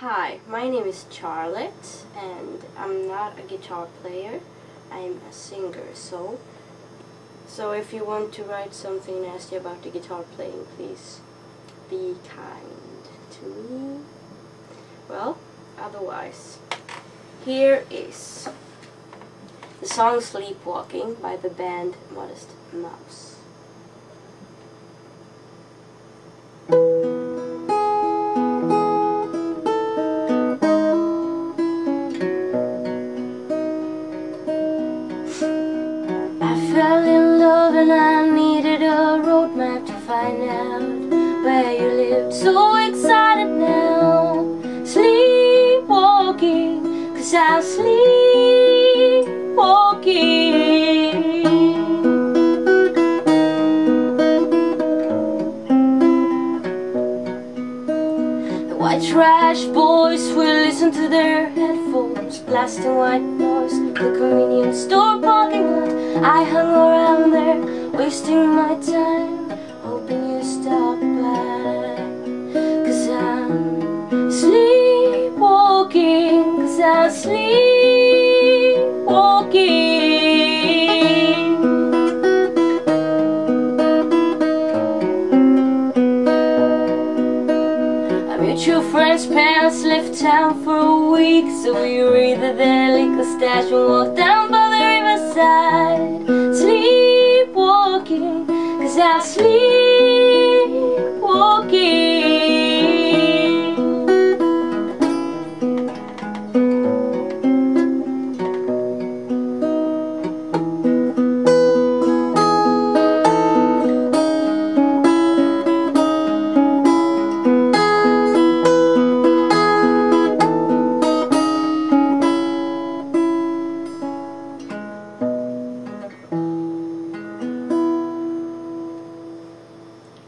Hi, my name is Charlotte, and I'm not a guitar player. I'm a singer, so so if you want to write something nasty about the guitar playing, please be kind to me. Well, otherwise, here is the song Sleepwalking by the band Modest Mouse. Fell in love and I needed a roadmap to find out where you lived. So excited now, sleepwalking, cause I'm sleepwalking. The white trash boys will listen to their headphones, blasting white noise, the convenience store parking lot. I'm sleepwalking. Our mutual friend's parents left town for a week, so we raided their liquor stash and walked down by the riverside. Sleepwalking, cause I'm sleepwalking.